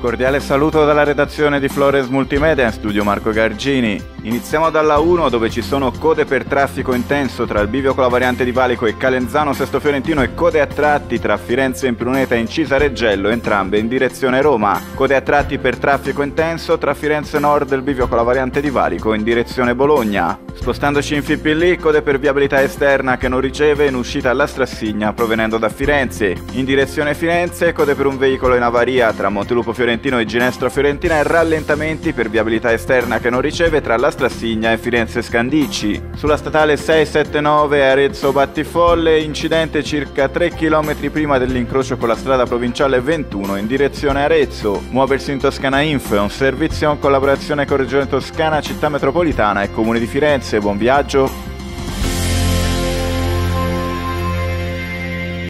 cordiale saluto dalla redazione di Flores Multimedia in studio Marco Gargini. Iniziamo dalla 1 dove ci sono code per traffico intenso tra il bivio con la variante di Valico e Calenzano Sesto Fiorentino e code a tratti tra Firenze Impruneta e Incisa Reggello, entrambe in direzione Roma. Code a tratti per traffico intenso tra Firenze Nord e il bivio con la variante di Valico in direzione Bologna. Spostandoci in Fippillì, code per viabilità esterna che non riceve in uscita alla Strassigna provenendo da Firenze. In direzione Firenze, code per un veicolo in avaria tra Montelupo Fiorentino e Ginestra Fiorentina e rallentamenti per viabilità esterna che non riceve tra la Strassigna e Firenze Scandicci. Sulla statale 679 Arezzo Battifolle, incidente circa 3 km prima dell'incrocio con la strada provinciale 21 in direzione Arezzo. Muoversi in Toscana Info è un servizio in collaborazione con Regione Toscana, Città Metropolitana e Comune di Firenze. Buon viaggio!